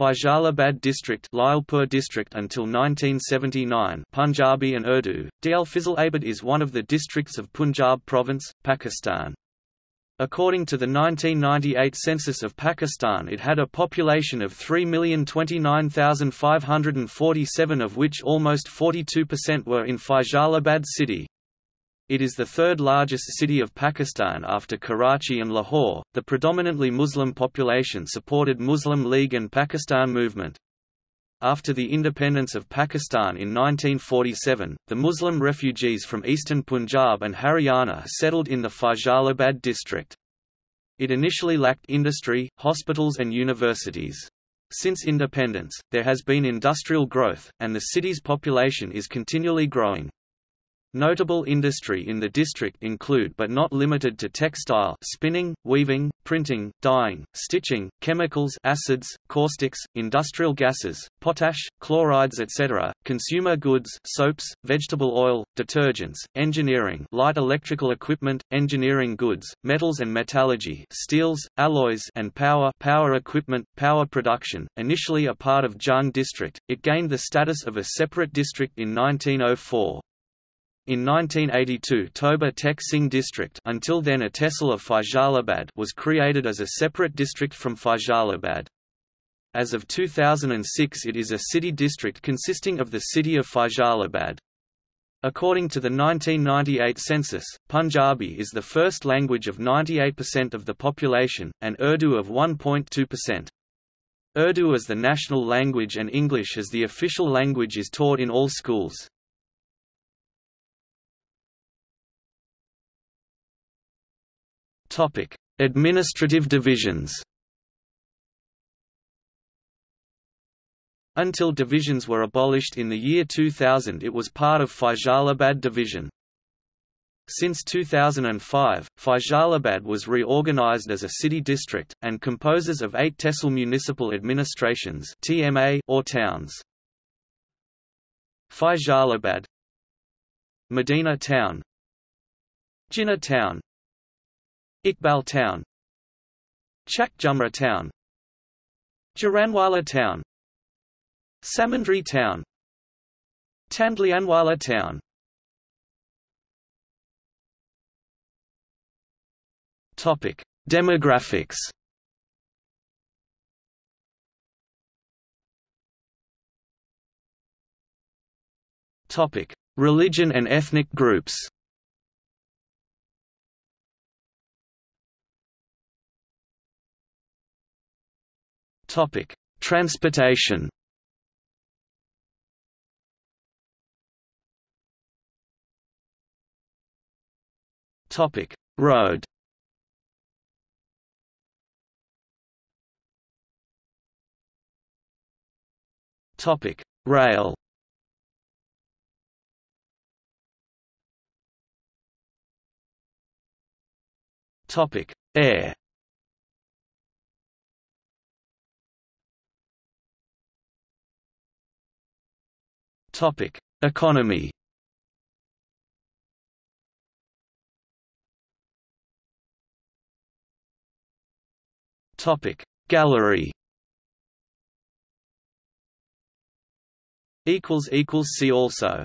Faisalabad district Lyallpur district until 1979 Punjabi and Urdu. Dil Fazilabad is one of the districts of Punjab province, Pakistan. According to the 1998 census of Pakistan it had a population of 3,029,547 of which almost 42% were in Faisalabad city. It is the third largest city of Pakistan after Karachi and Lahore. The predominantly Muslim population supported Muslim League and Pakistan movement. After the independence of Pakistan in 1947, the Muslim refugees from eastern Punjab and Haryana settled in the Faisalabad district. It initially lacked industry, hospitals and universities. Since independence, there has been industrial growth, and the city's population is continually growing. Notable industry in the district include but not limited to textile spinning, weaving, printing, dyeing, stitching, chemicals acids, caustics, industrial gases, potash, chlorides etc., consumer goods soaps, vegetable oil, detergents, engineering light electrical equipment, engineering goods, metals and metallurgy steels, alloys and power power equipment, power production. Initially a part of Jhang district, it gained the status of a separate district in 1904. In 1982 Toba Tek Singh district until then a tehsil of Faisalabad was created as a separate district from Faisalabad. As of 2006 it is a city district consisting of the city of Faisalabad. According to the 1998 census, Punjabi is the first language of 98% of the population, and Urdu of 1.2%. Urdu as the national language and English as the official language is taught in all schools. Topic: Administrative divisions. Until divisions were abolished in the year 2000 it was part of Faisalabad division. Since 2005, Faisalabad was reorganized as a city district, and composes of eight tehsil municipal administrations TMA or towns. Faisalabad Medina town Jinnah town Iqbal Town. Chak Jhumra Town. Jaranwala Town. Samundri Town. Tandlianwala Town. Topic: Demographics. Topic: Religion and ethnic groups. Topic: Transportation. Topic: Road. Topic: Rail. Topic: Air. Topic: Economy. Topic: Gallery. Equals equals see also.